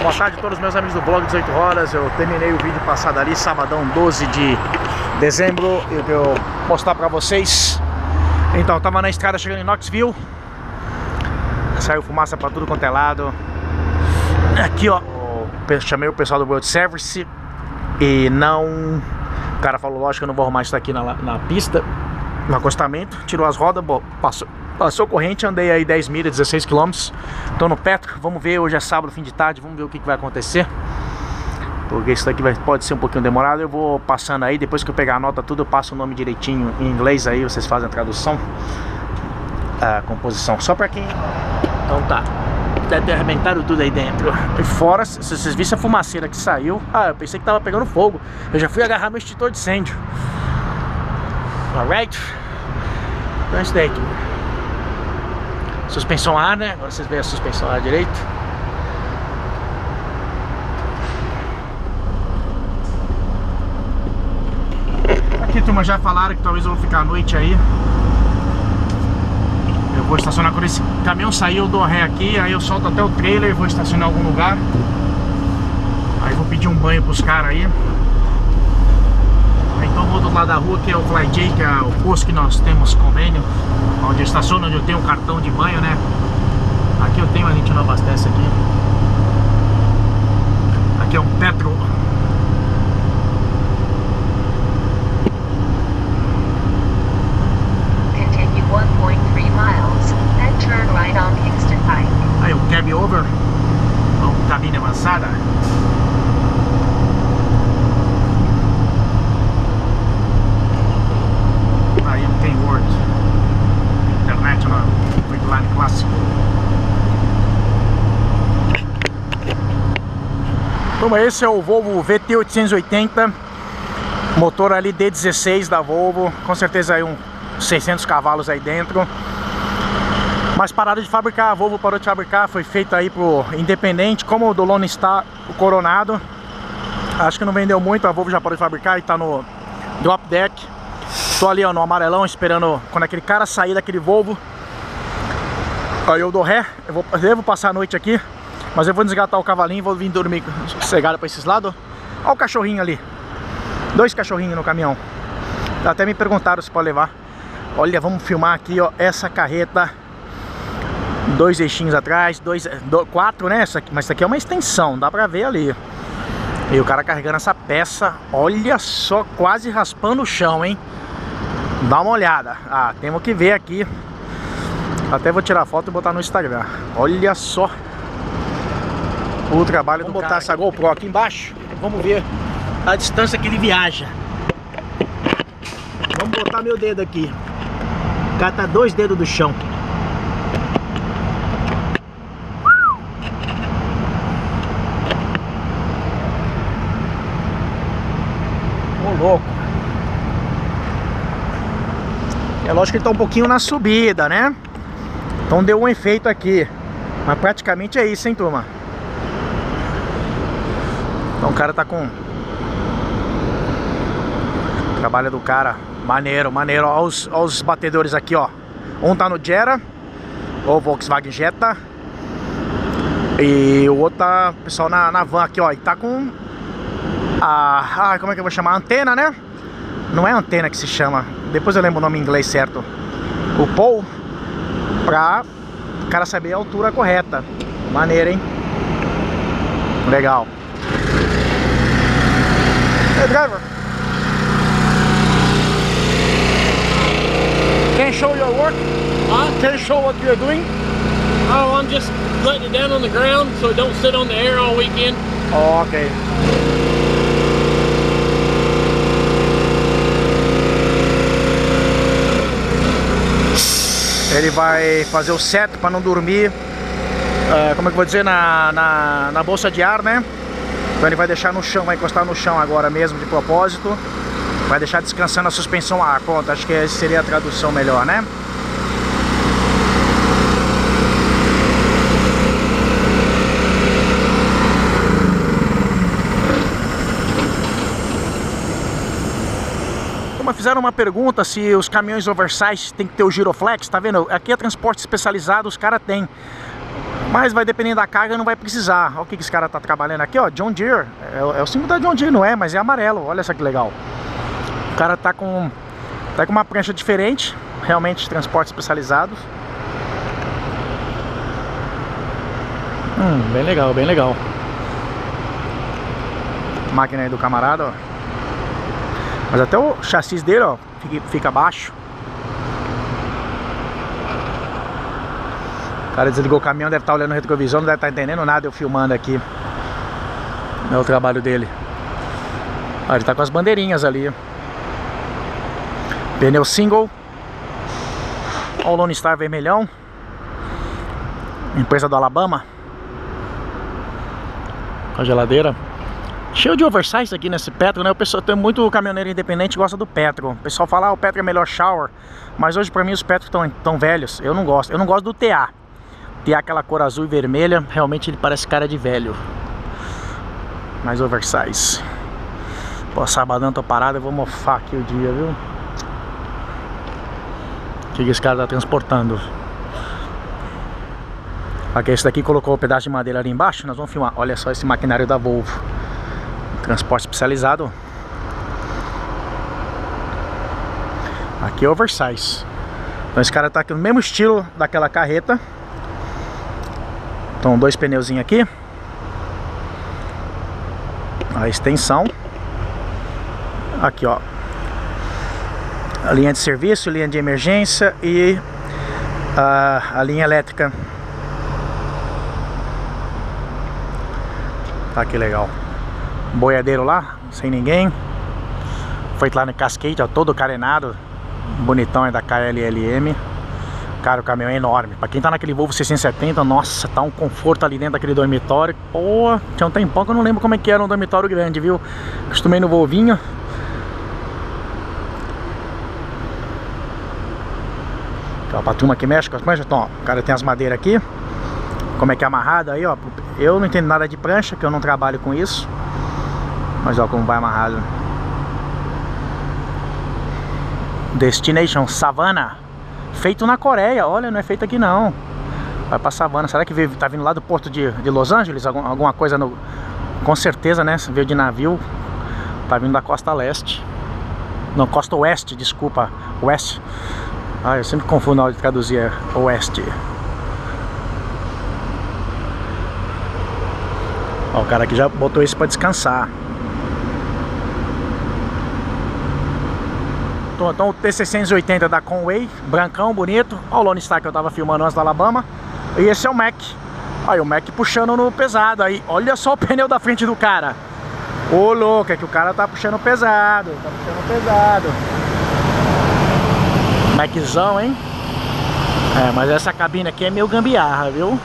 Boa tarde a todos os meus amigos do blog 18 Horas. Eu terminei o vídeo passado ali, sabadão 12 de dezembro. Eu vou mostrar pra vocês. Então, tava na estrada chegando em Knoxville. Saiu fumaça pra tudo quanto é lado. Aqui, ó. Chamei o pessoal do World Service. E não... O cara falou, lógico, eu não vou arrumar isso aqui na, na pista. No acostamento. Tirou as rodas, passou, passou corrente. Andei aí 10 milhas, 16 quilômetros. Tô no Petro. Vamos ver, hoje é sábado, fim de tarde. Vamos ver o que, que vai acontecer. Porque isso daqui vai, pode ser um pouquinho demorado. Eu vou passando aí, depois que eu pegar a nota tudo, eu passo o nome direitinho em inglês aí, vocês fazem a tradução. A composição. Só pra quem. Então tá. Deve ter arrebentado tudo aí dentro. E fora, se vocês viram essa fumaceira que saiu. Ah, eu pensei que tava pegando fogo. Eu já fui agarrar meu extintor de incêndio. Alright? Então é isso daí. Suspensão ar, né? Agora vocês veem a suspensão ar direito. Aqui, turma, já falaram que talvez eu vou ficar à noite aí. Eu vou estacionar quando esse caminhão sair, eu dou ré aqui, aí eu solto até o trailer, vou estacionar em algum lugar. Aí vou pedir um banho pros caras aí. Então vou do lado da rua, que é o Fly J, que é o posto que nós temos convênio. Onde eu estaciono, onde eu tenho um cartão de banho, né? Aqui eu tenho, a gente não abastece. Aqui é um Petro Aí o cab over, ou cabine avançada. Aí tem Word, International, Line clássico. Então esse é o Volvo VT880, motor ali D16 da Volvo, com certeza aí um 600 cavalos aí dentro. Mas pararam de fabricar, a Volvo parou de fabricar, foi feito aí pro Independente, como o do Star, o Coronado. Acho que não vendeu muito, a Volvo já parou de fabricar e tá no drop deck. Tô ali ó, no amarelão esperando quando aquele cara sair daquele Volvo. Aí eu dou ré, eu, vou, eu devo passar a noite aqui, mas eu vou desgatar o cavalinho e vou vir dormir sossegado pra esses lados. Olha o cachorrinho ali, dois cachorrinhos no caminhão. Até me perguntaram se pode levar. Olha, vamos filmar aqui ó, essa carreta dois eixinhos atrás, dois, do, quatro, né? Essa aqui, mas isso aqui é uma extensão, dá pra ver ali. E o cara carregando essa peça, olha só, quase raspando o chão, hein? Dá uma olhada. Ah, temos que ver aqui. Até vou tirar foto e botar no Instagram. Olha só o trabalho Vamos do botar essa GoPro aqui embaixo. Vamos ver a distância que ele viaja. Vamos botar meu dedo aqui. O cara tá dois dedos do chão. louco. É lógico que ele tá um pouquinho na subida, né? Então deu um efeito aqui. Mas praticamente é isso, hein, turma? Então o cara tá com... Trabalho do cara. Maneiro, maneiro. Olha os, os batedores aqui, ó. Um tá no Jetta. Ou Volkswagen Jetta. E o outro tá, pessoal, na, na van aqui, ó. E tá com a, ah, como é que eu vou chamar? Antena, né? Não é antena que se chama. Depois eu lembro o nome em inglês certo. O pole pra o cara saber a altura correta. Maneiro, hein? Legal. Hey, driver. Can you show your work? Huh? Can you show what you're doing? Oh, I'm just letting it down on the ground so it don't sit on the air all weekend. Oh, okay. Ele vai fazer o set para não dormir, uh, como é que eu vou dizer, na, na, na, bolsa de ar, né? Então ele vai deixar no chão, vai encostar no chão agora mesmo de propósito. Vai deixar descansando a suspensão a. Pronto, acho que essa seria a tradução melhor, né? fizeram uma pergunta se os caminhões oversize tem que ter o giroflex, tá vendo? Aqui é transporte especializado, os caras têm. Mas vai dependendo da carga, não vai precisar. Olha o que, que esse cara tá trabalhando aqui, ó. John Deere. É, é o símbolo da John Deere, não é? Mas é amarelo. Olha só que legal. O cara tá com, tá com uma prancha diferente. Realmente, transportes especializados. Hum, bem legal, bem legal. Máquina aí do camarada, ó. Mas até o chassi dele, ó, fica, fica baixo. Cara desligou o caminhão, deve estar olhando o retrovisor, não deve estar entendendo nada eu filmando aqui. É o trabalho dele. Ó, ele tá com as bandeirinhas ali. Pneu single. Ó o Lone Star vermelhão. Empresa do Alabama. A geladeira. Cheio de oversize aqui nesse Petro, né? O pessoal tem muito caminhoneiro independente gosta do Petro. O pessoal fala, ah, o Petro é melhor shower. Mas hoje pra mim os Petro estão tão velhos. Eu não gosto. Eu não gosto do TA. TA aquela cor azul e vermelha. Realmente ele parece cara de velho. Mais oversize. Pô, sabadão tô parado, eu vou mofar aqui o dia, viu? O que esse cara tá transportando? Aqui, esse daqui colocou um pedaço de madeira ali embaixo. Nós vamos filmar. Olha só esse maquinário da Volvo. Transporte especializado. Aqui é oversize. Então esse cara tá aqui no mesmo estilo daquela carreta. Então dois pneuzinhos aqui. A extensão. Aqui ó. A linha de serviço, linha de emergência e a, a linha elétrica. Tá que legal. Boiadeiro lá, sem ninguém. Foi lá no cascade, ó, todo carenado. Bonitão é da KLLM. Cara, o caminhão é enorme. Pra quem tá naquele Volvo 670, nossa, tá um conforto ali dentro daquele dormitório. Pô, tinha um tempão que eu não lembro como é que era um dormitório grande, viu? Costumei no Volvinho. Ó, pra turma que mexe com as manchas, então, ó, cara tem as madeiras aqui como é que é amarrado aí, ó. Eu não entendo nada de prancha, que eu não trabalho com isso. Mas ó, como vai amarrado. Destination Savannah. Feito na Coreia, olha, não é feito aqui não. Vai pra Savannah. Será que veio, tá vindo lá do porto de, de Los Angeles? Algum, alguma coisa no. Com certeza, né? Veio de navio. Tá vindo da costa leste. Não, costa oeste, desculpa. Oeste. Ah, eu sempre confundo na hora de traduzir é oeste. Ó, o cara aqui já botou isso pra descansar. Então, então o T680 da Conway, brancão, bonito. Ó o Lone Star que eu tava filmando antes do Alabama. E esse é o Mac. Aí o Mac puxando no pesado aí. Olha só o pneu da frente do cara. Ô louco, é que o cara tá puxando pesado. Tá puxando pesado. Maczão, hein? É, mas essa cabine aqui é meio gambiarra, viu?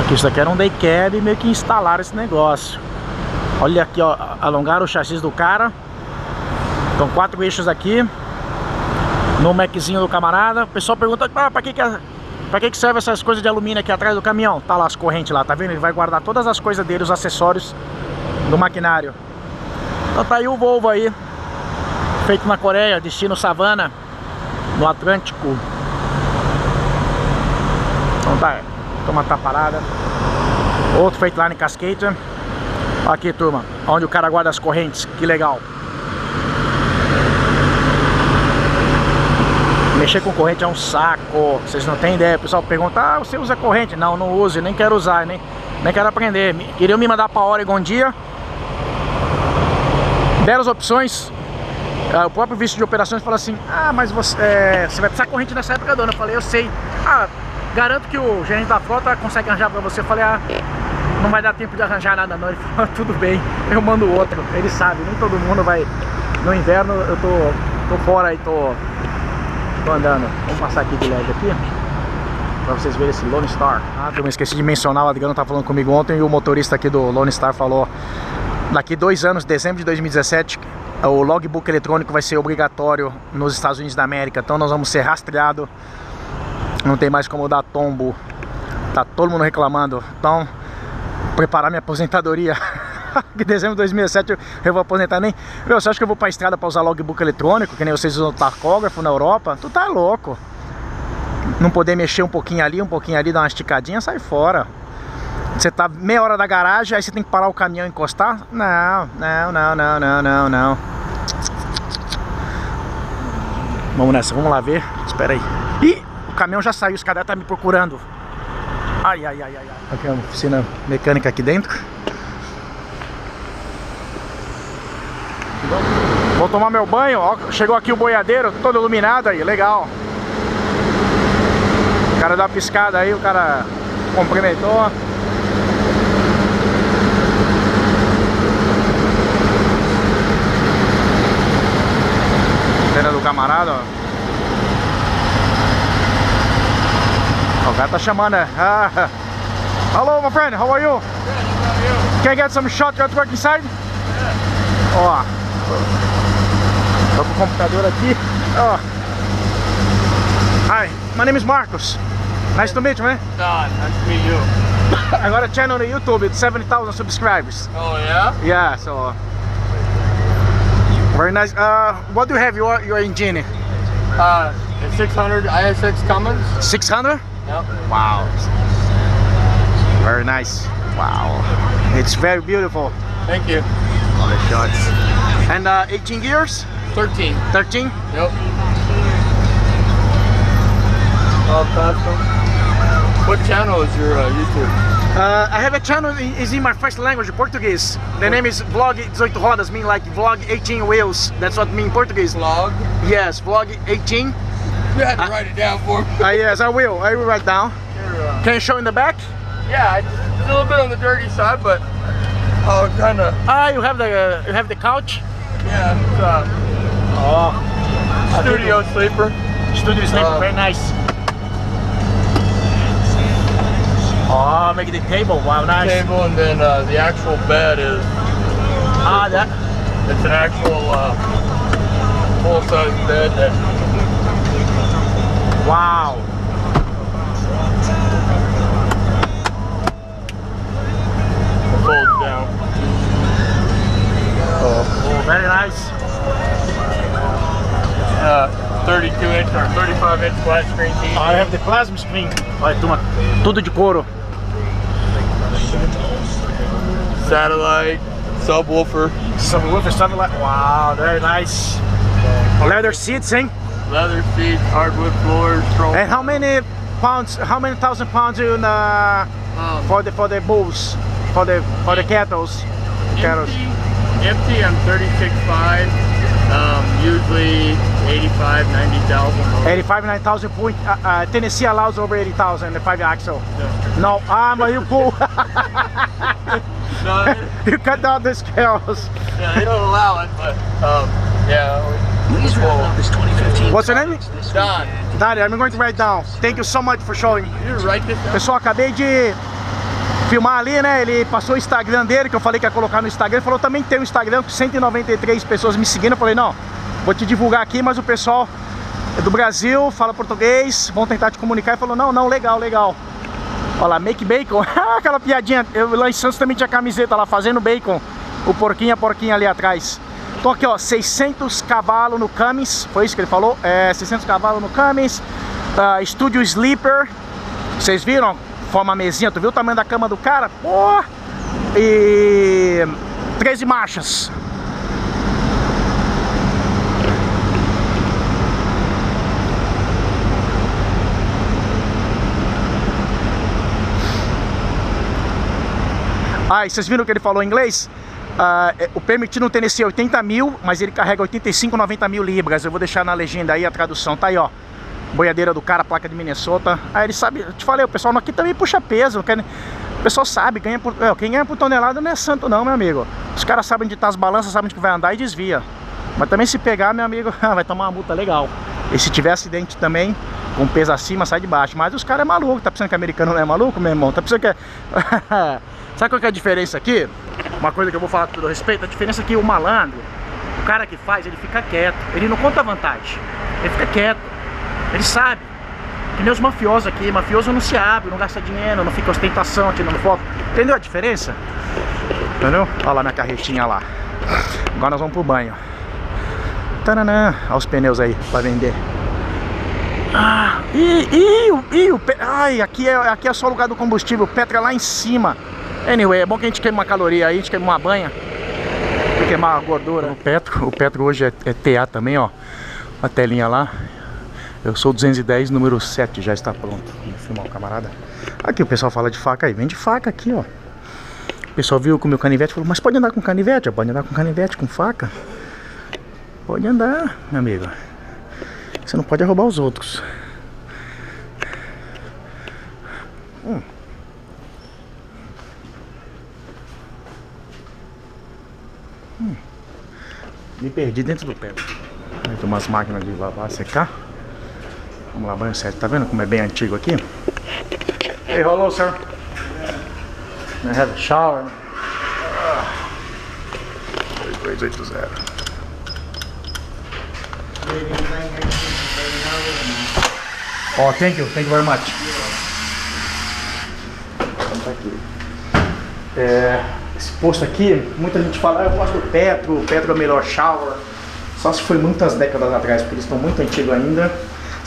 Aqui, isso aqui era um day cab e meio que instalaram esse negócio. Olha aqui, ó, alongaram o chassi do cara. Então quatro eixos aqui. No Maczinho do camarada. O pessoal pergunta, ah, pra que que, pra que que serve essas coisas de alumínio aqui atrás do caminhão? Tá lá as correntes lá, tá vendo? Ele vai guardar todas as coisas dele, os acessórios do maquinário. Então tá aí o Volvo aí. Feito na Coreia, destino Savana, no Atlântico. Então tá, Toma tá parada. Outro feito lá em Cascade. Aqui, turma, onde o cara guarda as correntes. Que legal. Mexer com corrente é um saco. Vocês não têm ideia. O pessoal pergunta, ah, você usa corrente? Não, não uso, nem quero usar, nem, nem quero aprender. Queriam me mandar para Oregon um dia. Deram opções. Ah, o próprio vice de operações falou assim, ah, mas você, é, você vai precisar corrente nessa época do ano. Eu falei, eu sei. Ah, Garanto que o gerente da frota consegue arranjar pra você. Eu falei, ah, não vai dar tempo de arranjar nada não. Ele falou, tudo bem, eu mando outro. Ele sabe, nem todo mundo vai. No inverno eu tô, tô fora e tô, tô andando. Vamos passar aqui de LED aqui. Pra vocês verem esse Lone Star. Ah, eu me esqueci de mencionar, o Adriano tava falando comigo ontem e o motorista aqui do Lone Star falou Daqui dois anos, dezembro de 2017, o logbook eletrônico vai ser obrigatório nos Estados Unidos da América. Então nós vamos ser rastreados não tem mais como dar tombo. Tá todo mundo reclamando. Então, preparar minha aposentadoria. que dezembro de 2007 eu vou aposentar nem. Meu, você acha que eu vou pra estrada pra usar logbook eletrônico, que nem vocês usam tacógrafo na Europa? Tu tá louco. não poder mexer um pouquinho ali, um pouquinho ali, dar uma esticadinha, sai fora. Você tá meia hora da garagem, aí você tem que parar o caminhão e encostar? Não, não, não, não, não, não, não. Vamos nessa, vamos lá ver. Espera aí. Ih, o caminhão já saiu, os caras tá me procurando. Ai, ai, ai, ai, ai. Aqui é uma oficina mecânica aqui dentro. Vou tomar meu banho, ó. Chegou aqui o boiadeiro, todo iluminado aí, legal. O cara dá uma piscada aí, o cara cumprimentou. Cena do camarada, ó. O cara tá chamando, né? Ah. Hello, my friend, how are you? Can I get some to work inside? Ó. Vou pro computador aqui. Ó. Hi, my name is Marcos. Nice to meet you, man. Nice to meet you. I got a channel on YouTube with 70,000 subscribers. Oh yeah? Yeah, so. Very nice. Uh, what do you have your your engine? Uh, 600 ISX Cummins. 600? Yep. Wow. Very nice. Wow. It's very beautiful. Thank you. All the shots. And uh, 18 gears? 13. 13? Yep. Oh, custom. What channel is your uh, YouTube? Uh, I have a channel, i- is in my first language, Portuguese. The name is Vlog 18 Rodas, mean like Vlog 18 Wheels. That's what mean Portuguese. Vlog. Yes, Vlog 18. You had to write it down for me. Uh, yes, I will. I will write down. Your, uh, Can you show in the back? yeah, it's a little bit on the dirty side, but oh, kind of. Ah, you have the uh, you have the couch. Yeah, it's uh, Oh, studio sleeper. studio sleeper, Uh, very nice. Oh, make the table. Wow, nice. Table, and then uh, the actual bed is Ah, that. it's an actual uh, full size bed that Wow. Oh, very nice. Uh, 32 inch or 35 inch flat screen TV. I have the plasma screen. Olha, turma, tudo de couro. satellite, subwoofer, Subwoofer, satellite. Wow, very nice. Leather seats, hein? leather seats, hardwood floors. And how many pounds? How many thousand pounds in uh, Um, for the for the bulls, for the for the cattles? Cattles. Empty, empty, I'm 36.5. Um, usually 85, 90,000. 85, 9,000 point. Uh, uh, Tennessee allows over 80,000 the five axle. No, ah, but you pull. No, you cut down the scales. yeah, they don't allow it, but um, yeah. Please wrap up this 2015 What's your name? Don, Daddy, I'm going to write down. Thank you so much for showing. you write this down? Pessoal, acabei de filmar ali, né? Ele passou o Instagram dele, que eu falei que ia colocar no Instagram. Ele falou também tem um Instagram com 193 pessoas me seguindo. Eu falei, não, vou te divulgar aqui, mas o pessoal é do Brasil, fala português, vão tentar te comunicar. Ele falou, não, não, legal, legal. Olha lá, make bacon. Aquela piadinha, eu lá em Santos também tinha camiseta lá, fazendo bacon. O porquinho, a porquinha ali atrás. Então aqui, ó, 600 cavalos no Cummins, foi isso que ele falou? É, 600 cavalos no Cummins. Ah, Estúdio Sleeper. Vocês viram? Forma mesinha, tu viu o tamanho da cama do cara? Pô! E 13 marchas. Ah, e vocês viram que ele falou em inglês? Ah, é, o permitido no Tennessee é 80 mil, mas ele carrega 85, 90 mil libras. Eu vou deixar na legenda aí a tradução. Tá aí, ó. Boiadeira do cara, placa de Minnesota. Aí ele sabe, eu te falei, o pessoal aqui também puxa peso. quer- O pessoal sabe, ganha por, é, quem ganha por tonelada não é santo não, meu amigo. Os caras sabem onde tá as balanças, sabem onde vai andar e desvia. Mas também se pegar, meu amigo, vai tomar uma multa legal. E se tiver acidente também, com peso acima, sai de baixo. Mas os caras é maluco, tá pensando que americano não é maluco, meu irmão? Tá pensando que é... Sabe qual que é a diferença aqui? Uma coisa que eu vou falar com todo respeito, a diferença é que o malandro, o cara que faz, ele fica quieto. Ele não conta vantagem. Ele fica quieto. Ele sabe. Que nem os mafiosos aqui, mafioso não se abre, não gasta dinheiro, não fica ostentação tirando foto. Entendeu a diferença? Entendeu? Olha lá minha carretinha lá. Agora nós vamos pro banho. Taranã. Olha os pneus aí pra vender. Ah, e, e, e o... Ai, aqui é, aqui é só o lugar do combustível, o Petra é lá em cima. Anyway, é bom que a gente queime uma caloria aí, a gente queime uma banha. Queimar a gordura. O Petro, o Petro hoje é, é TA também, ó. A telinha lá. Eu sou 210, número 7, já está pronto. Vou filmar o camarada. Aqui o pessoal fala de faca aí, vende faca aqui, ó. O pessoal viu com o meu canivete falou, mas pode andar com canivete? Pode andar com canivete, com faca? Pode andar, meu amigo. Você não pode roubar os outros. Hum. Hum. Me perdi dentro do pé. Tem umas máquinas de lavar, secar. Vamos lá, banho certo. Tá vendo como é bem antigo aqui? Hey, hello, sir. I have a shower. 2280. Oh, thank you. Thank you very much. Tá aqui. É, esse posto aqui, muita gente fala, ah, eu gosto do Petro, o Petro é o melhor shower. Só se foi muitas décadas atrás, porque eles estão muito antigos ainda.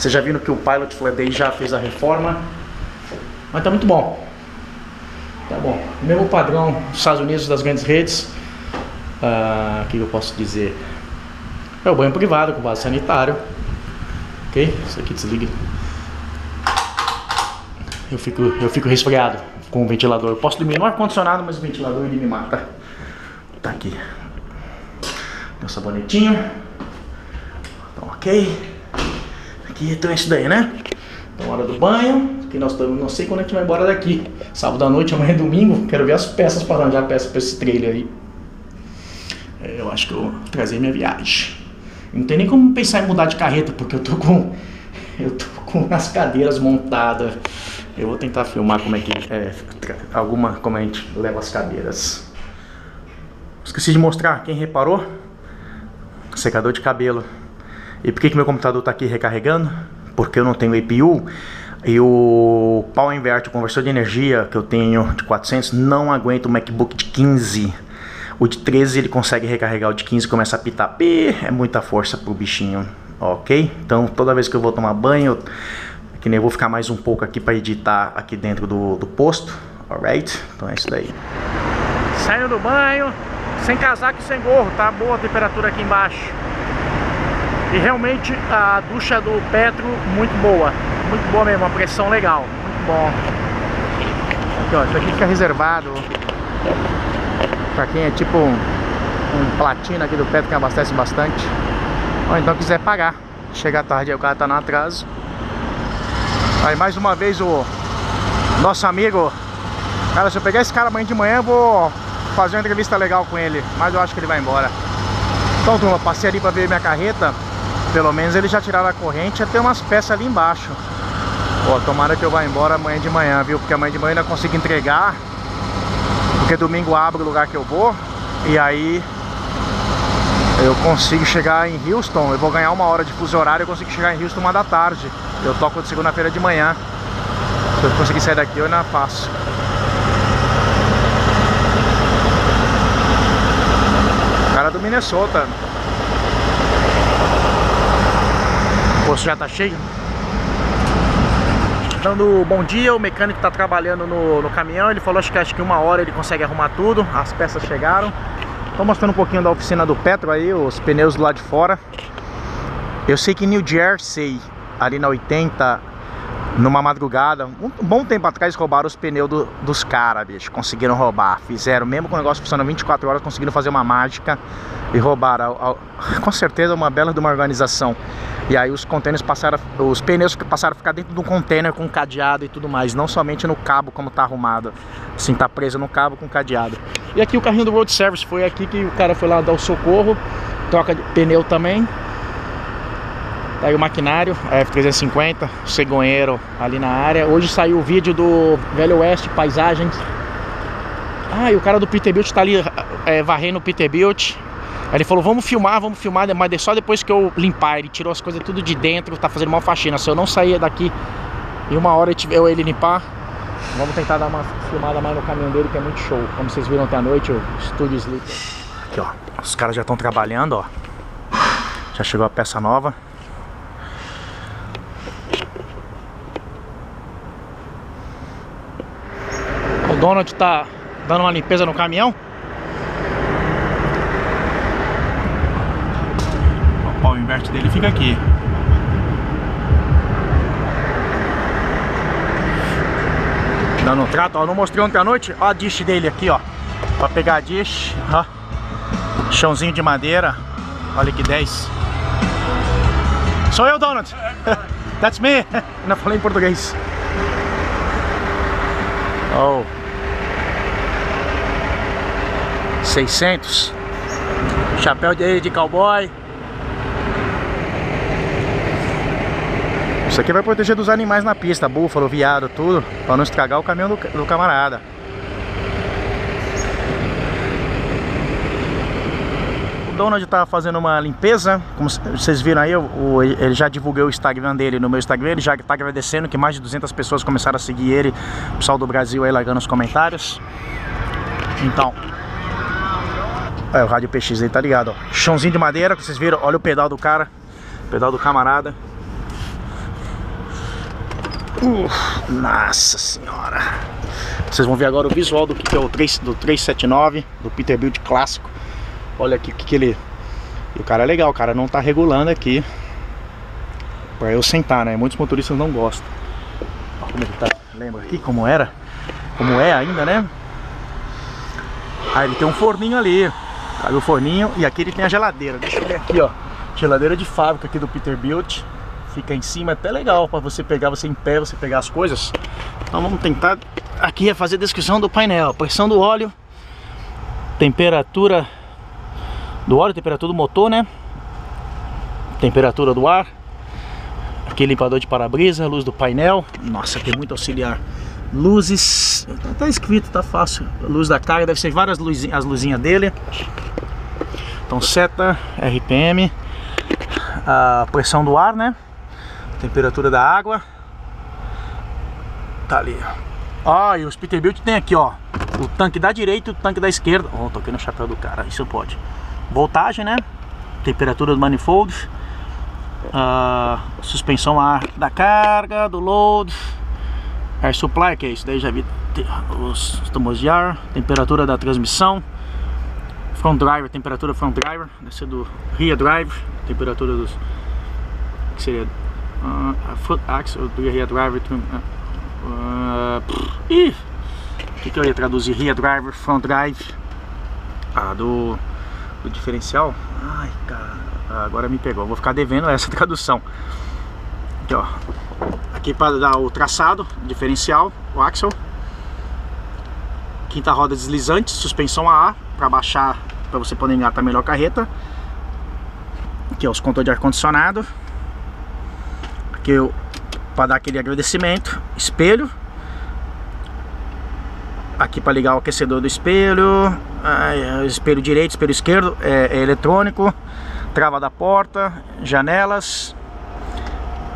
Vocês já viram que o Pilot Flat já fez a reforma. Mas tá muito bom. Tá bom. Mesmo padrão dos Estados Unidos, das grandes redes. Ah, o que eu posso dizer? É o banho privado com vaso sanitário. Ok? Isso aqui desliga. Eu fico, eu fico resfriado com o ventilador. Eu posso dormir no ar-condicionado, mas o ventilador ele me mata. Tá aqui. Meu sabonetinho. Então, ok. Aqui, então é isso daí, né? Então, hora do banho. Que nós estamos, não sei quando a gente vai embora daqui. Sábado à noite, amanhã é domingo. Quero ver as peças para arranjar peça para esse trailer aí. É, eu acho que eu trazer minha viagem. Não tem nem como pensar em mudar de carreta, porque eu tô com. Eu tô com as cadeiras montadas. Eu vou tentar filmar como é que. É, alguma. Como a gente leva as cadeiras. Esqueci de mostrar, quem reparou? Secador de cabelo. E por que, que meu computador está aqui recarregando? Porque eu não tenho APU e o Power Invert, o conversor de energia que eu tenho de 400, não aguenta o MacBook de 15. O de 13 ele consegue recarregar, o de 15 começa a pitar. é muita força pro bichinho, ok? Então toda vez que eu vou tomar banho, que nem eu vou ficar mais um pouco aqui para editar aqui dentro do, do posto, alright? Então é isso daí. Saindo do banho, sem casaco e sem gorro, tá? Boa a temperatura aqui embaixo. E realmente a ducha do Petro muito boa. Muito boa mesmo, uma pressão legal. Muito bom. Aqui, ó, isso aqui fica reservado pra quem é tipo um, um platina aqui do Petro que abastece bastante. Ou então quiser pagar. Chega tarde aí o cara tá no atraso. Aí mais uma vez o nosso amigo. Cara, se eu pegar esse cara amanhã de manhã, eu vou fazer uma entrevista legal com ele. Mas eu acho que ele vai embora. Então, turma, passei ali pra ver minha carreta. Pelo menos eles já tiraram a corrente, já tem umas peças ali embaixo. Ó, tomara que eu vá embora amanhã de manhã, viu? Porque amanhã de manhã eu ainda consigo entregar. Porque domingo abre o lugar que eu vou. E aí eu consigo chegar em Houston. Eu vou ganhar uma hora de fuso horário, eu consigo chegar em Houston uma da tarde. Eu toco de segunda-feira de manhã. Se eu conseguir sair daqui, eu ainda faço. Cara do Minnesota. Já tá cheio. Dando bom dia, o mecânico tá trabalhando no, no caminhão, ele falou acho que, acho que uma hora ele consegue arrumar tudo, as peças chegaram. Tô mostrando um pouquinho da oficina do Petro aí, os pneus do lado de fora. Eu sei que New Jersey, ali na 80, numa madrugada, um bom tempo atrás roubaram os pneus do, dos caras, bicho. Conseguiram roubar, fizeram, mesmo com o negócio funcionando 24 horas, conseguiram fazer uma mágica e roubaram. Com certeza uma bela de uma organização. E aí os containers passaram, os pneus passaram a ficar dentro de um container com cadeado e tudo mais, não somente no cabo como tá arrumado. Assim, tá preso no cabo com cadeado. E aqui o carrinho do Road Service, foi aqui que o cara foi lá dar o socorro, troca de pneu também. Tá aí o maquinário, a F350, cegonheiro ali na área. Hoje saiu o vídeo do Velho Oeste, paisagens. Ah, e o cara do Peterbilt tá ali é, varrendo o Peterbilt. Aí ele falou, vamos filmar, vamos filmar, mas só depois que eu limpar. Ele tirou as coisas tudo de dentro, tá fazendo uma faxina. Se eu não sair daqui e uma hora eu ele limpar, vamos tentar dar uma filmada mais no caminhão dele, que é muito show. Como vocês viram ontem à noite, o Estúdio Sleeper. Aqui, ó. Os caras já estão trabalhando, ó. Já chegou a peça nova. O Donald tá dando uma limpeza no caminhão. Inverte dele fica aqui. Dando um trato, ó. Não mostrei ontem à noite. Ó a dish dele aqui, ó. Pra pegar a dish. Ó. Chãozinho de madeira. Olha que 10. Sou eu, Donald. That's me. Ainda falei em português. Oh. 600. Chapéu de, de cowboy. Isso aqui vai proteger dos animais na pista, búfalo, viado, tudo, para não estragar o caminhão do, do camarada. O Donald tá fazendo uma limpeza, como vocês viram aí, o, ele já divulguei o Instagram dele no meu Instagram, ele já está agradecendo que mais de 200 pessoas começaram a seguir ele, o pessoal do Brasil aí largando os comentários. Então, é, o rádio PX aí tá ligado, ó. Chãozinho de madeira, que vocês viram, olha o pedal do cara, pedal do camarada. Uh, nossa senhora. Vocês vão ver agora o visual do que é o 3, do 379, do Peterbilt clássico. Olha aqui o que, que ele... E o cara é legal, o cara não tá regulando aqui. Pra eu sentar, né? Muitos motoristas não gostam. Olha como ele tá. Lembra aqui como era? Como é ainda, né? Ah, ele tem um forninho ali. Cabe o forninho e aqui ele tem a geladeira. Deixa eu ver aqui, ó. Geladeira de fábrica aqui do Peterbilt fica em cima, é até legal para você pegar, você em pé, você pegar as coisas. Então vamos tentar aqui fazer a descrição do painel, pressão do óleo, temperatura do óleo, temperatura do motor, né? Temperatura do ar, aqui limpador de para-brisa, luz do painel, nossa, tem muito auxiliar. Luzes, tá escrito, tá fácil. Luz da carga, deve ser várias luzinhas, as luzinhas dele. Então seta, RPM, a pressão do ar, né? Temperatura da água. Tá ali. Ah, e os Peterbilt tem aqui, ó. O tanque da direita e o tanque da esquerda. Ó, oh, toquei no chapéu do cara. Isso pode. Voltagem, né? Temperatura do manifold. Uh, suspensão ar da carga, do load. Air supply, que é isso daí já vi. Os tambores de ar. Temperatura da transmissão. Front driver, temperatura front driver. Deve ser do rear drive. Temperatura dos. Que seria uh, foot axle do rear driver uh, uh, ih, que, que eu ia traduzir? Rear driver, front drive. Ah, do, do diferencial? Ai cara, agora me pegou, vou ficar devendo essa tradução. Aqui ó. Aqui para dar o traçado, diferencial, o axle. Quinta roda deslizante, suspensão AA para baixar, para você poder engatar melhor a carreta. Aqui ó, os controles de ar-condicionado que eu para dar aquele agradecimento, espelho. Aqui para ligar o aquecedor do espelho, ah, espelho direito, espelho esquerdo, é, é eletrônico, trava da porta, janelas,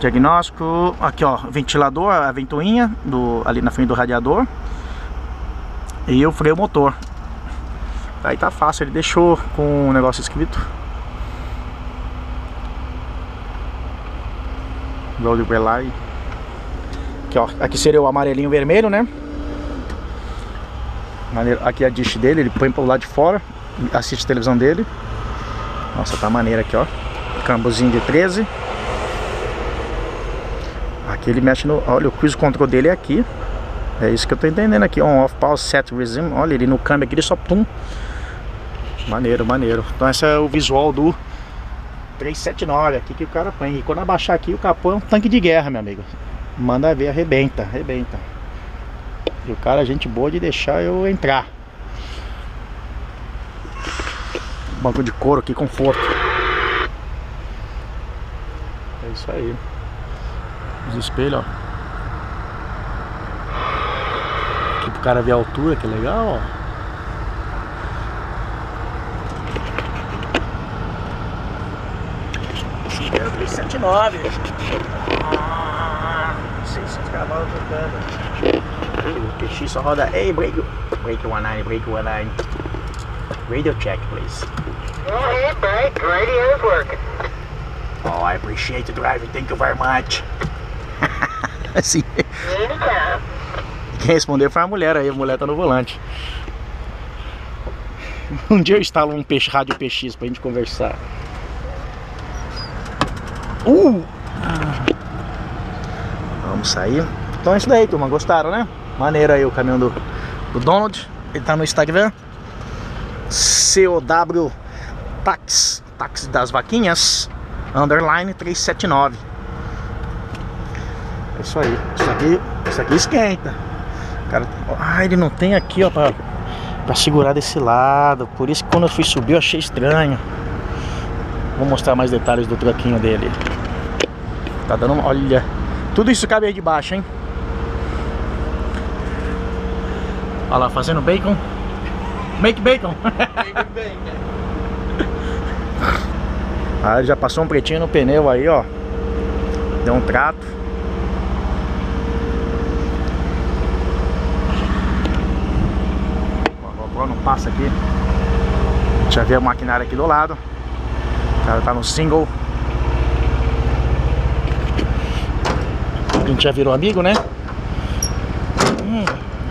diagnóstico, aqui ó, ventilador, a ventoinha do, ali na frente do radiador. E o freio motor. Aí tá fácil, ele deixou com o negócio escrito Road Relay. Aqui, ó, aqui seria o amarelinho vermelho, né? Aqui é a dish dele, ele põe pro lado de fora, assiste a televisão dele. Nossa, tá maneiro aqui, ó. Cambuzinho de 13. Aqui ele mexe no. Olha, o cruise control dele é aqui. É isso que eu tô entendendo aqui. On, off, pause, set, resume. Olha, ele no câmbio aqui, ele só pum. Maneiro, maneiro. Então esse é o visual do 379 aqui que o cara põe. E quando abaixar aqui, o capô é um tanque de guerra, meu amigo. Manda ver, arrebenta, arrebenta. E o cara, gente boa de deixar eu entrar. Banco de couro aqui, conforto. É isso aí. Os espelhos, ó. Aqui pro cara ver a altura, que legal, ó. 379. Ah, 600 cavalos tocando. O PX só roda. Ei, break. Break 19, break 19. Radio check, please. Go ahead, break. Radio is working. Oh, I appreciate the driving. Thank you very much. assim. Quem respondeu foi a mulher aí, a mulher tá no volante. Um dia eu instalo um peixe, rádio PX pra gente conversar. Uh! Vamos sair. Então é isso daí, turma. Gostaram, né? Maneiro aí o caminhão do, do Donald. Ele tá no Instagram. COW Tax, das Vaquinhas, underline 379. É isso aí. Isso aqui, isso aqui esquenta. Cara, ah, ele não tem aqui, ó, pra, pra segurar desse lado. Por isso que quando eu fui subir eu achei estranho. Vou mostrar mais detalhes do troquinho dele. Tá dando, uma- olha, tudo isso cabe aí de baixo, hein? Olha lá, fazendo bacon. Make bacon. Ah, ele já passou um pretinho no pneu aí, ó. Deu um trato. A não passa aqui. Já vê a maquinária aqui do lado. O cara tá no single. A gente já virou amigo, né? Hum,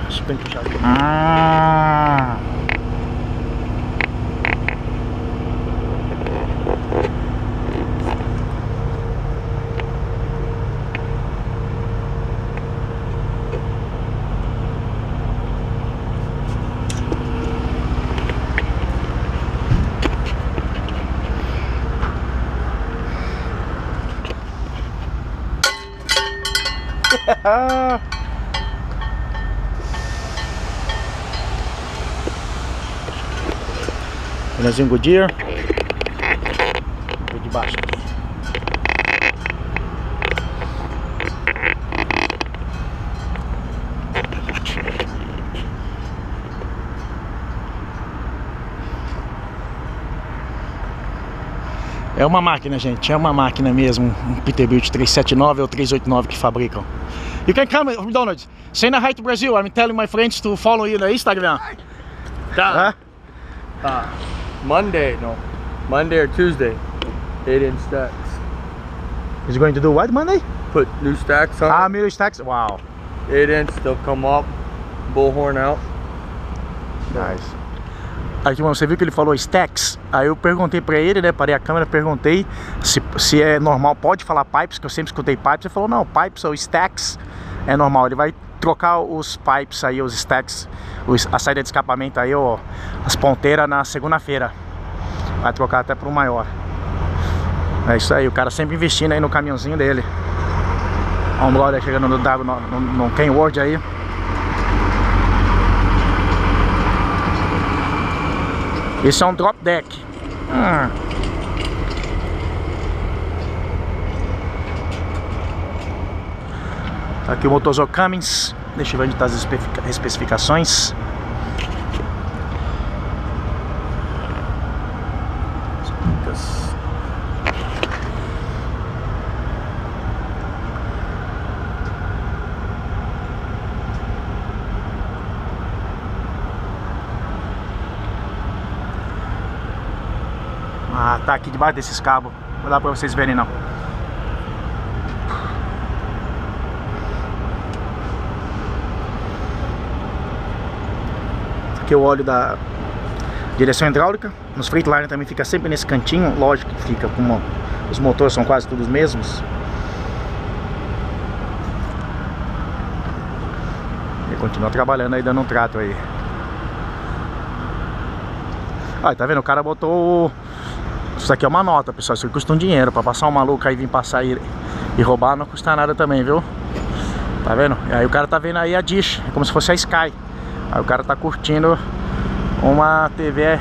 que que puxar aqui. Ah. Pneuzinho Goodyear. Vou de baixo aqui. É uma máquina, gente, é uma máquina mesmo, um Peterbilt 379 ou 389 que fabricam. You can come, Donald. Say hi to Brazil. I'm telling my friends to follow you on Instagram. Huh? Uh, Monday, no. Monday or Tuesday. Inch stacks. He's going to do what Monday? Put new stacks on. Ah, mirror stacks. Wow, Eight inch, they'll come up. Bullhorn out. nice. Aí você viu que ele falou stacks. Aí eu perguntei pra ele, né? Parei a câmera, perguntei se, se é normal, pode falar pipes, que eu sempre escutei pipes. Ele falou, não, pipes ou stacks é normal. Ele vai trocar os pipes aí, os stacks, os- a saída de escapamento aí, ó, as ponteiras na segunda-feira. Vai trocar até pro maior. É isso aí, o cara sempre investindo aí no caminhãozinho dele. Um brother chegando no, W- no, no, no Kenworth aí. Esse é um drop deck. Hum. Aqui o motorzão Cummins. Deixa eu ver onde tá as especifica- especificações. Ah, tá aqui debaixo desses cabos. Vou dar pra vocês verem não. Aqui é o óleo da direção hidráulica. Nos Freightliner também fica sempre nesse cantinho. Lógico que fica como os motores são quase todos os mesmos. Ele continua trabalhando aí, dando um trato aí. Olha, tá vendo? O cara botou isso aqui é uma nota, pessoal. Isso aqui custa um dinheiro. Pra passar um maluco aí vir passar e, e roubar não custa nada também, viu? Tá vendo? E aí o cara tá vendo aí a Dish, é como se fosse a Sky. Aí o cara tá curtindo uma TV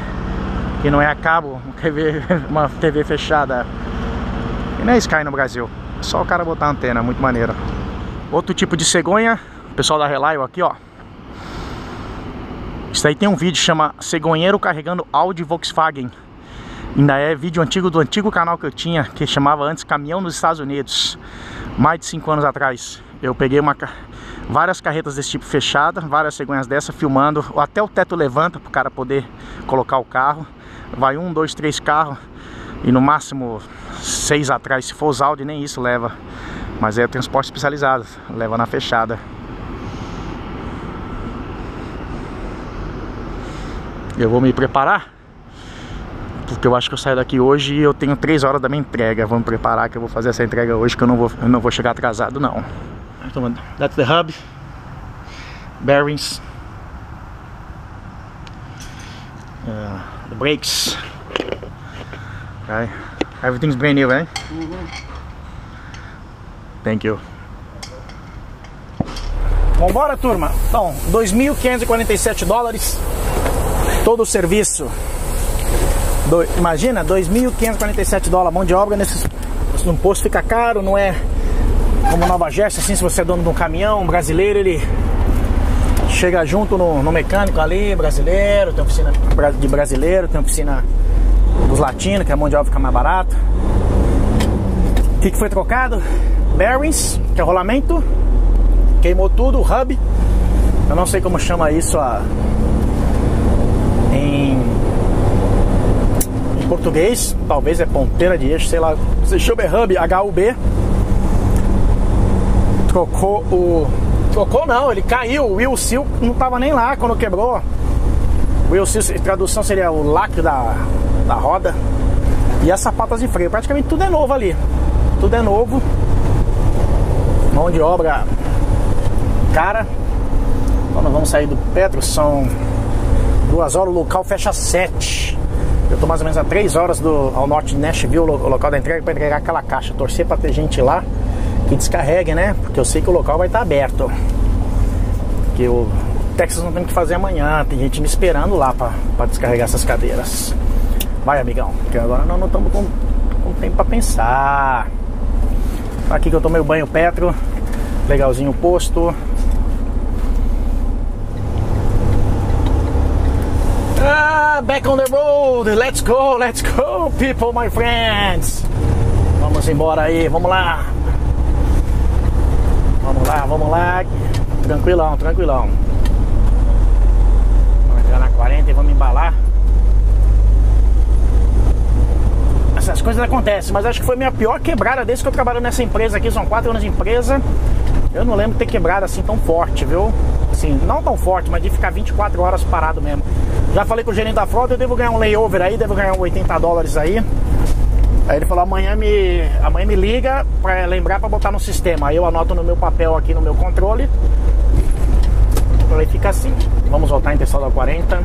que não é a cabo, uma TV, uma TV fechada. E não é Sky no Brasil. É só o cara botar a antena, muito maneiro. Outro tipo de cegonha, o pessoal da Reliable aqui, ó. Isso aí tem um vídeo chama Cegonheiro carregando Audi Volkswagen. Ainda é vídeo antigo do antigo canal que eu tinha, que chamava antes Caminhão nos Estados Unidos. Mais de 5 anos atrás, eu peguei uma, várias carretas desse tipo fechada, várias cegonhas dessa, filmando. Até o teto levanta para o cara poder colocar o carro. Vai um, dois, três carros e no máximo seis atrás. Se for os Audi, nem isso leva. Mas é transporte especializado, leva na fechada. Eu vou me preparar porque eu acho que eu saio daqui hoje e eu tenho 3 horas da minha entrega. Me preparar que eu vou fazer essa entrega hoje, que eu não vou, eu não vou chegar atrasado não. Então, that's the hub. Bearings. Uh, the brakes. Okay. Everything's brand new, right? Thank you. Vambora, turma. Então, 2.547 dólares. Todo o serviço. Do, imagina, 2.547 dólares. Mão de obra nesse, num posto fica caro, não é como Nova Jersey, assim, se você é dono de um caminhão um brasileiro, ele chega junto no, no mecânico ali, brasileiro, tem oficina de brasileiro, tem oficina dos latinos, que a mão de obra fica mais barata. O que, que foi trocado? Bearings, que é rolamento, queimou tudo, o hub, eu não sei como chama isso a, em, em português, talvez é ponteira de eixo, sei lá, se hub, HUB, trocou o. Trocou não, ele caiu, o Will Seal não tava nem lá quando quebrou. O Will Seal, tradução seria o lacre da, da roda. E as sapatas de freio, praticamente tudo é novo ali. Tudo é novo. Mão de obra cara. Então nós vamos sair do Petro, são duas horas, o local fecha sete. Eu tô mais ou menos a três horas do, ao norte de Nashville, o local da entrega, para entregar aquela caixa. Torcer para ter gente lá que descarregue, né? Porque eu sei que o local vai estar tá aberto. Que o Texas não tem que fazer amanhã, tem gente me esperando lá para descarregar essas cadeiras. Vai, amigão, porque agora nós não estamos com, com tempo para pensar. Aqui que eu tomei o banho Petro, legalzinho o posto. Ah, back on the road, let's go, let's go, people, my friends. Vamos embora aí, vamos lá. Vamos lá, vamos lá. Tranquilão, tranquilão. Vamos entrar na 40 e vamos embalar. Essas coisas acontecem, mas acho que foi minha pior quebrada desde que eu trabalho nessa empresa aqui. São quatro anos de empresa. Eu não lembro de ter quebrado assim tão forte, viu? Assim, não tão forte, mas de ficar 24 horas parado mesmo. Já falei com o gerente da frota, eu devo ganhar um layover aí, devo ganhar 80 dólares aí. Aí ele falou, amanhã me, amanhã me liga para lembrar para botar no sistema. Aí eu anoto no meu papel aqui no meu controle. Aí fica assim. Vamos voltar em testar da 40.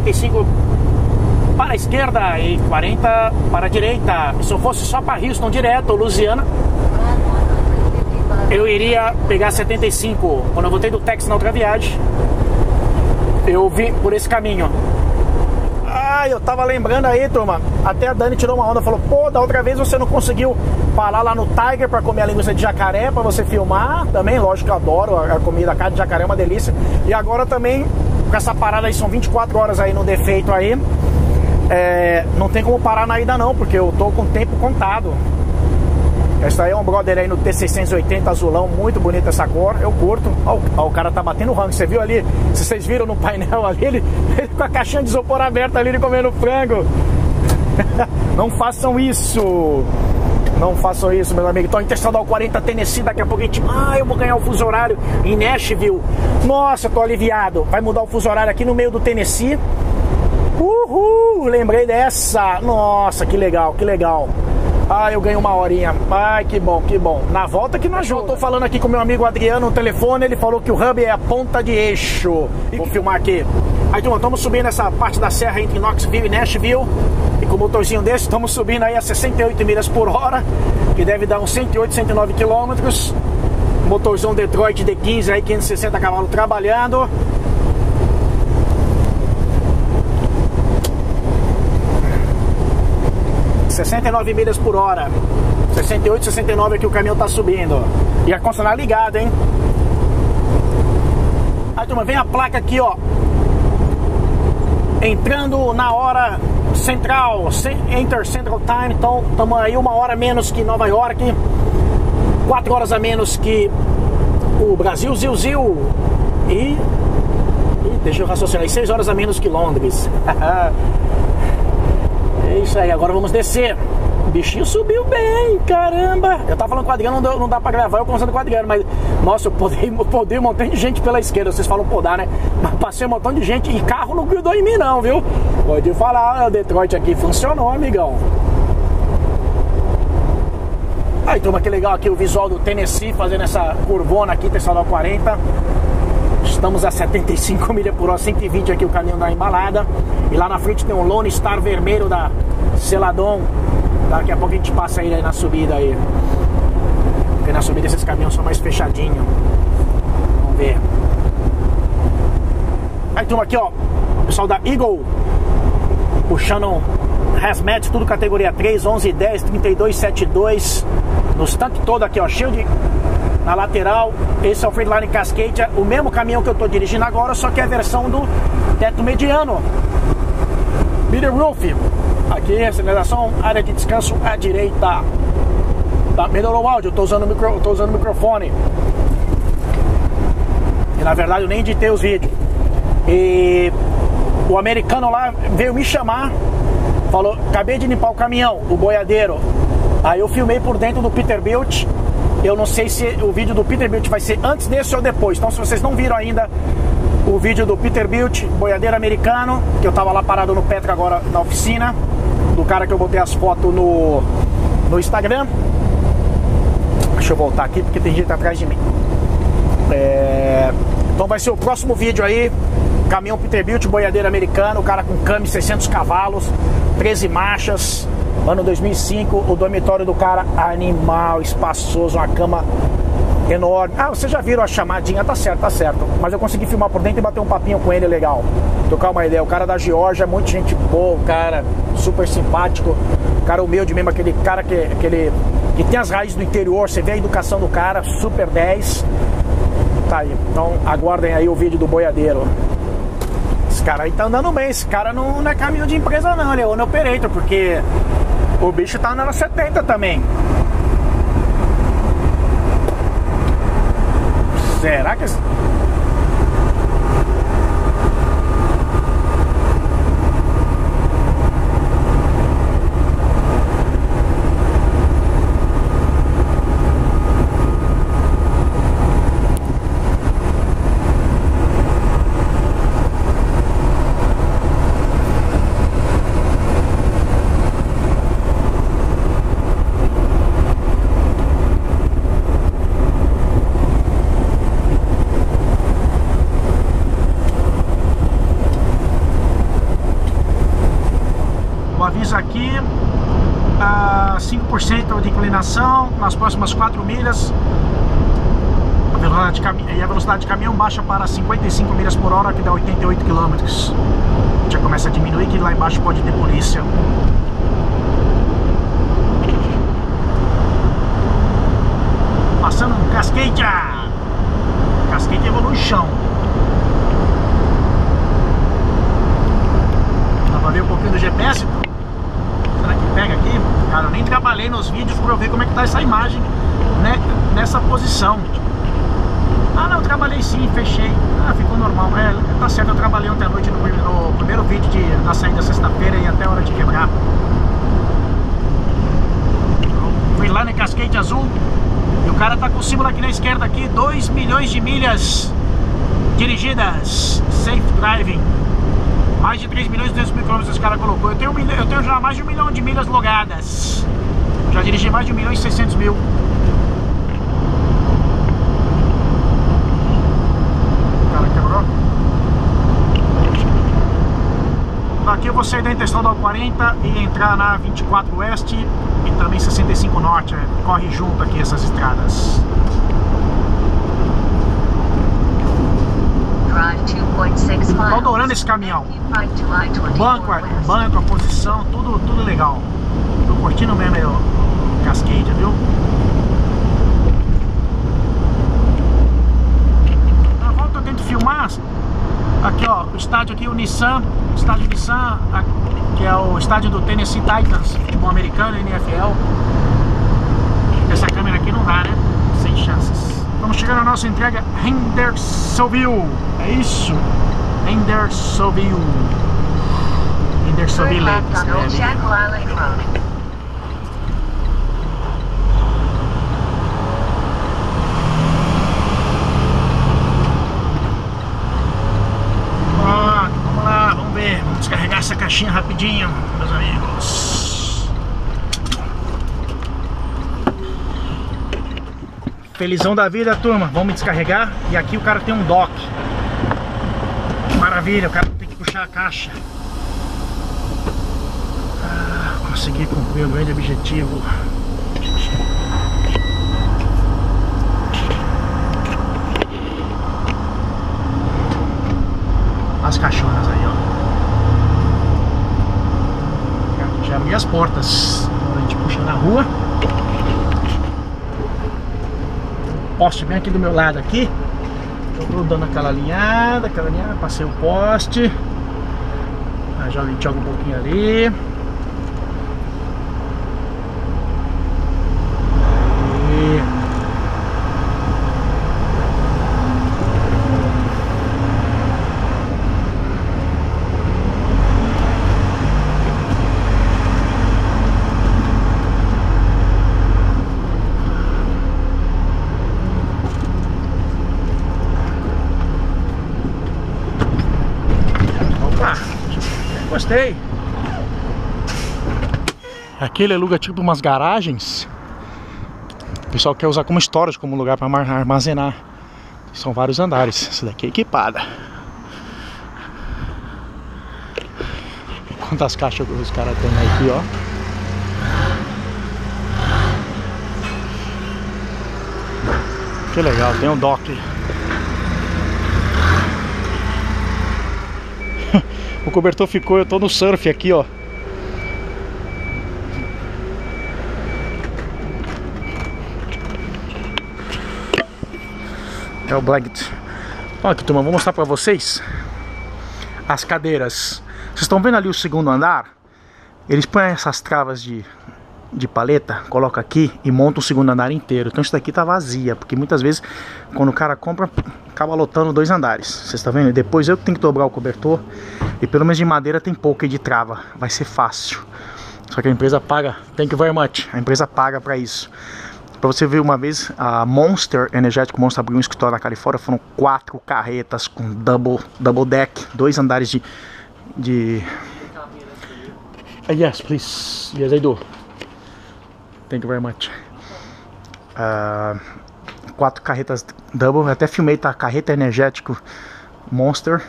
Aqui, 75 para a esquerda e 40 para a direita. Se eu fosse só para Houston direto, Louisiana, eu iria pegar 75. Quando eu voltei do Texas na outra viagem, eu vim por esse caminho. Ah, eu tava lembrando aí, turma. Até a Dani tirou uma onda, falou: "Pô, da outra vez você não conseguiu parar lá no Tiger para comer a linguiça de jacaré para você filmar". Também, lógico eu adoro a comida, a carne de jacaré é uma delícia. E agora também com essa parada aí, são 24 horas aí no defeito aí. É, não tem como parar na ida não, porque eu tô com o tempo contado. Essa aí é um brother aí no T680 azulão, muito bonita essa cor, eu curto. Ó, ó, o cara tá batendo rango, você viu ali? Se vocês viram no painel ali, ele, ele com a caixinha de isopor aberta ali, ele comendo frango. não façam isso! Não façam isso, meus amigos. Então, Interestadual 40 Tennessee, daqui a pouco a gente. Ah, eu vou ganhar o fuso horário em Nashville. Nossa, tô aliviado. Vai mudar o fuso horário aqui no meio do Tennessee. Uhul! Lembrei dessa. Nossa, que legal, que legal. Ah, eu ganho uma horinha. Ai, que bom, que bom. Na volta que nós Eu tô falando aqui com meu amigo Adriano no telefone, ele falou que o hub é a ponta de eixo. Vou filmar aqui. Aí, turma, estamos subindo essa parte da serra entre Knoxville e Nashville. Com o motorzinho desse, estamos subindo aí a 68 milhas por hora, que deve dar uns 108, 109 quilômetros. Motorzão Detroit D15 aí, 560 cavalos trabalhando. ...69 milhas por hora... ...68, 69 é que o caminhão tá subindo... ...e a concessionária ligada, hein... Aí, turma, vem a placa aqui, ó... entrando na hora central, ce- Enter Central Time, então estamos aí uma hora menos que Nova York, quatro horas a menos que o Brasil, Zil Zil, e, e deixa eu raciocinar, e seis horas a menos que Londres. é isso aí, agora vamos descer. O bichinho subiu bem, caramba. Eu tava falando com o Adriano, não, deu- não dá pra gravar, eu conversando com o Adriano, mas nossa, eu podei, um montão de gente pela esquerda. Vocês falam podar, né? Mas passei um montão de gente e carro não grudou em mim, não, viu? Pode falar, o Detroit aqui funcionou, amigão. Aí, turma, que legal aqui o visual do Tennessee fazendo essa curvona aqui, pessoal 40. Estamos a 75 milhas por hora, 120 aqui o caminhão da embalada. E lá na frente tem um Lone Star vermelho da Celadon. Daqui a pouco a gente passa aí na subida aí. Porque na subida esses caminhões são mais fechadinhos. Vamos ver. Aí, turma, aqui ó. O pessoal da Eagle puxando um tudo categoria 3, 11, 10, 32, 72. Nos tanques todo aqui, ó, cheio de. Na lateral, esse é o Freeline Cascade, o mesmo caminhão que eu tô dirigindo agora, só que é a versão do teto mediano. Middle Roof, aqui, sinalização, área de descanso à direita. Tá, melhorou o áudio, eu tô usando o, micro, tô usando microfone. E na verdade eu nem editei os vídeos. E o americano lá veio me chamar, falou: acabei de limpar o caminhão, o boiadeiro. Aí eu filmei por dentro do Peterbilt. Eu não sei se o vídeo do Peterbilt vai ser antes desse ou depois. Então, se vocês não viram ainda o vídeo do Peterbilt, boiadeiro americano, que eu tava lá parado no Petra agora na oficina, do cara que eu botei as fotos no, no Instagram. Deixa eu voltar aqui porque tem gente atrás de mim. É, Então vai ser o próximo vídeo aí. Caminhão Peterbilt, boiadeiro americano, o cara com came 600 cavalos, 13 marchas, ano 2005. O dormitório do cara, animal, espaçoso, uma cama enorme. Ah, vocês já viram a chamadinha, tá certo, tá certo. Mas eu consegui filmar por dentro e bater um papinho com ele legal. Trocar uma ideia. O cara da Geórgia, muita gente boa, cara super simpático. Cara humilde mesmo, aquele cara que, que tem as raízes do interior. Você vê a educação do cara, super 10. Tá aí. Então aguardem aí o vídeo do boiadeiro. Esse cara aí tá andando bem. Esse cara não, não é caminho de empresa, não. Ele é owner operator, porque o bicho tá andando a 70 também. Será que. esse- O aviso aqui, a 5% de inclinação nas próximas 4 milhas. A velocidade e a velocidade de caminhão baixa para 55 milhas por hora, que dá 88 km. Já começa a diminuir, que lá embaixo pode ter polícia. Passando um Cascade! Cascade Evolution. Dá pra ver um pouquinho do GPS? Que pega aqui? Cara, eu nem trabalhei nos vídeos pra eu ver como é que tá essa imagem né, nessa posição. Ah não, trabalhei sim, fechei. Ah, ficou normal. É, tá certo, eu trabalhei ontem à noite no, no primeiro vídeo de, da saída sexta-feira e até a hora de quebrar. Fui lá no Cascade Azul e o cara tá com o símbolo aqui na esquerda aqui, 2 milhões de milhas dirigidas, safe driving. Mais de 3 milhões e 200 mil quilômetros esse cara colocou. Eu tenho, um eu tenho já mais de um milhão de milhas logadas. Já dirigi mais de 1 milhão e 600 mil. Daqui eu vou sair da Interestadual 40 e entrar na 24 Oeste e também 65 Norte. é, Corre junto aqui essas estradas. Drive 2.6 Tô adorando esse caminhão. Right to I-24 banco, banco, a posição, tudo, tudo legal. Tô curtindo mesmo aí o Cascade, viu? Na volta eu tento filmar Aqui, ó, o estádio aqui, o Nissan, o estádio Nissan, que é o estádio do Tennessee Titans, futebol americano, NFL. Essa câmera aqui não dá, né? Sem chances. Vamos chegar na nossa entrega Hendersonville. É isso? Hendersonville. Hendersonville. escreve. Island Road. Pronto, vamos lá, vamos ver. Vamos descarregar essa caixinha rapidinho, meus amigos. Felizão da vida, turma. Vamos descarregar. E aqui o cara tem um dock. Maravilha, o cara tem que puxar a caixa. Ah, consegui cumprir o grande objetivo. As caixonas aí, ó. Já abri as portas. Agora a gente puxa na rua. Poste bem aqui do meu lado aqui. Eu tô dando aquela alinhada, aquela alinhada, passei o poste. Aí joga, joga um pouquinho ali. Aí. Opa! Gostei! Aqui ele aluga tipo umas garagens. O pessoal quer usar como storage, como lugar para armazenar. São vários andares. Essa daqui é equipada. Quantas caixas os caras têm aqui, ó. Que legal, tem um dock. O cobertor ficou, eu tô no surf aqui, ó. É o blanket. Olha aqui, turma, vou mostrar pra vocês as cadeiras. Vocês estão vendo ali o segundo andar? Eles põem essas travas de, de paleta, coloca aqui e monta o segundo andar inteiro. Então isso daqui tá vazia, porque muitas vezes quando o cara compra, acaba lotando dois andares. Vocês estão vendo? Depois eu que tenho que dobrar o cobertor e pelo menos de madeira tem pouco de trava. Vai ser fácil. Só que a empresa paga, thank you very much. A empresa paga pra isso. Pra você ver uma vez, a Monster Energético Monster abriu um escritório na Califórnia, foram quatro carretas com double, double deck, dois andares de. de... Ah, yes, please. Yes, I do. Thank you very much. Ah, quatro carretas double, eu até filmei, tá? Carreta energético Monster.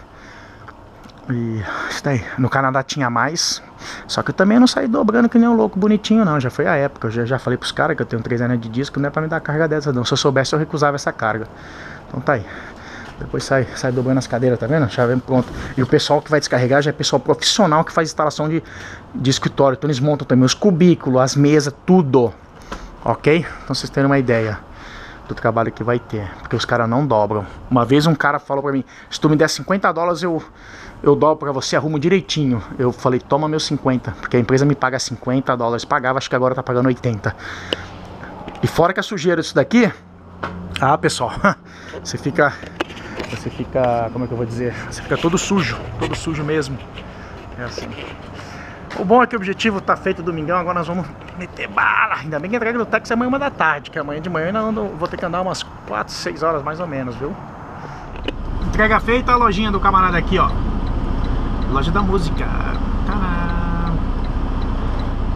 E isso daí. No Canadá tinha mais. Só que eu também não saí dobrando que nem um louco bonitinho, não. Já foi a época. Eu já, já falei pros caras que eu tenho 3 anos de disco, não é pra me dar carga dessa, não. Se eu soubesse, eu recusava essa carga. Então tá aí. Depois sai, sai dobrando as cadeiras, tá vendo? Já vem pronto. E o pessoal que vai descarregar já é pessoal profissional que faz instalação de, de escritório. Então eles montam também os cubículos, as mesas, tudo. Ok? Então vocês terem uma ideia do trabalho que vai ter. Porque os caras não dobram. Uma vez um cara falou pra mim: se tu me der 50 dólares, eu, eu dobro pra você, arrumo direitinho. Eu falei: toma meus 50. Porque a empresa me paga 50 dólares. Pagava, acho que agora tá pagando 80. E fora que a sujeira disso daqui. Ah, pessoal, você fica. Você fica. Como é que eu vou dizer? Você fica todo sujo. Todo sujo mesmo. É assim. O bom é que o objetivo tá feito domingão, agora nós vamos meter bala. Ainda bem que a entrega do táxi é amanhã uma da tarde, que amanhã de manhã eu ainda ando, vou ter que andar umas 4, 6 horas mais ou menos, viu? Entrega feita a lojinha do camarada aqui, ó. Loja da música. Tadã.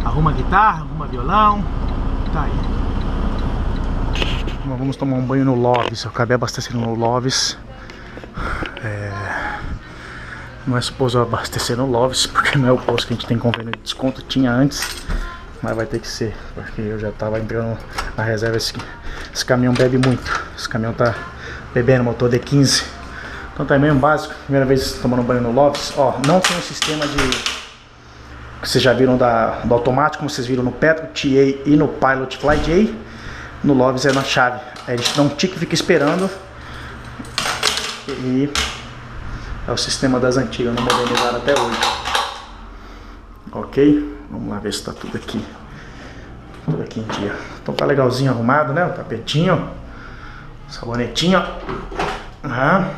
Arruma guitarra, arruma violão. Tá aí. Vamos tomar um banho no Loves. Eu acabei abastecendo no Loves. É... Suposto abastecer no Loves, porque não é o posto que a gente tem convênio de desconto. Tinha antes, mas vai ter que ser, porque eu já tava entrando na reserva. Esse, esse caminhão bebe muito. Esse caminhão tá bebendo, motor D15. Então tá mesmo básico. Primeira vez tomando banho no Loves. Ó, não tem um sistema de. que vocês já viram da, do automático, como vocês viram no Petro, TA e no Pilot Fly J. No Loves é na chave. Aí a gente dá um tique e fica esperando. E É o sistema das antigas, não modernizaram até hoje. Ok? Vamos lá ver se tá tudo aqui. Tudo aqui em dia. Então tá legalzinho arrumado, né? O tapetinho. Sabonetinho. Ah.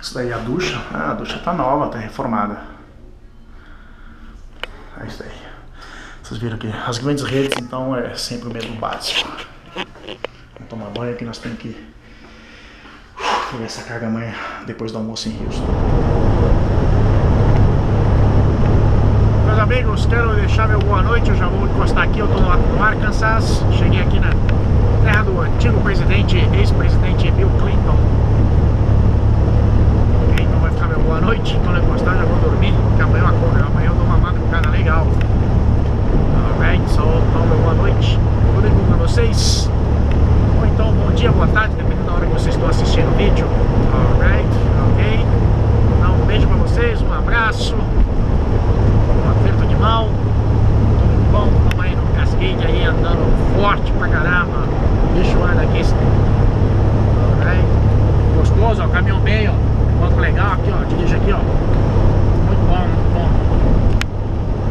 Isso daí é a ducha. Ah, a ducha tá nova, tá reformada. É isso daí. Vocês viram aqui. As grandes redes, então, é sempre o mesmo básico. Vamos tomar banho que nós temos que pegar essa carga amanhã depois do almoço em Houston. Meus amigos, quero deixar meu boa noite. Eu já vou encostar aqui. Eu tô no, Arkansas. Cheguei aqui na terra do antigo presidente, ex-presidente Bill Clinton. Então vai ficar meu boa noite. Quando eu encostar, já vou dormir. Porque amanhã eu acordo. Amanhã eu dou uma madrugada legal. Alright, so, então meu boa noite. Tudo bom pra vocês? Então bom dia, boa tarde, dependendo da hora que vocês estão assistindo o vídeo. Alright, ok? Então um beijo pra vocês, um abraço, um aperto de mão. Tudo bom? Vamos aí no Cascade aí andando forte pra caramba. Anda aqui. Alright? Gostoso, ó, caminhão bem, ó. Banco legal aqui, ó. Dirige aqui, ó. Muito bom, muito bom.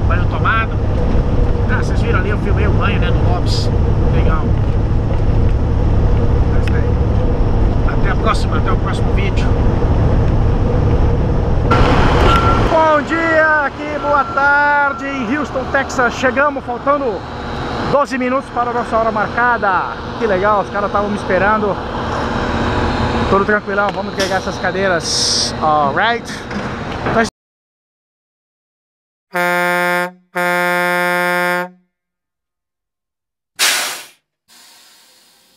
Banho tomado. Ah, vocês viram ali, eu filmei o banho, né, no Lopes. Legal. É isso aí. Até a próxima, até o próximo vídeo. Bom dia aqui, boa tarde em Houston, Texas. Chegamos, faltando 12 minutos para a nossa hora marcada. Que legal, os caras estavam me esperando. Tudo tranquilão, vamos pegar essas cadeiras. Alright.